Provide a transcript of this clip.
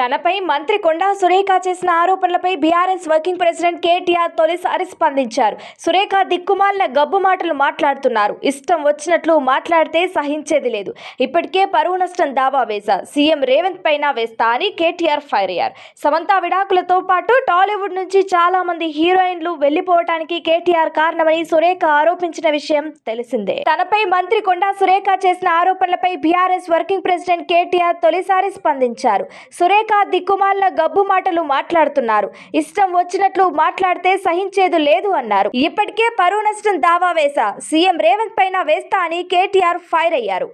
తనపై మంత్రి కొండా సురేఖ చేసిన ఆరోపణలపై బీఆర్ఎస్ వర్కింగ్ ప్రెసిడెంట్ కేటీఆర్ తొలిసారి స్పందించారు. సురేఖ దిక్కుమాలిన గబ్బు మాటలు మాట్లాడుతున్నారు. ఇష్టం వచ్చినట్లు మాట్లాడితే సహించేది లేదు. ఇప్పటికే పరువు నష్టం దావా వేశా. సీఎం రేవంత్ పైన వేస్తా అని కేటీఆర్ ఫైర్ అయ్యారు. సమంత విడాకులతో పాటు టాలీవుడ్ నుంచి చాలా మంది హీరోయిన్లు వెళ్ళిపోవటానికి కేటీఆర్ కారణమని సురేఖ ఆరోపించిన విషయం తెలిసిందే. తనపై మంత్రి కొండా సురేఖ చేసిన ఆరోపణలపై బీఆర్ఎస్ వర్కింగ్ ప్రెసిడెంట్ కేటీఆర్ తొలిసారి స్పందించారు. సురేఖ దిక్కుమాలిన గబ్బు మాటలు మాట్లాడుతున్నారు. ఇష్టం వచ్చినట్లు మాట్లాడితే సహించేది లేదు అన్నారు. ఇప్పటికే పరువు నష్టం దావా వేశా. సీఎం రేవంత్ పైన వేస్తా అని కేటీఆర్ ఫైర్ అయ్యారు.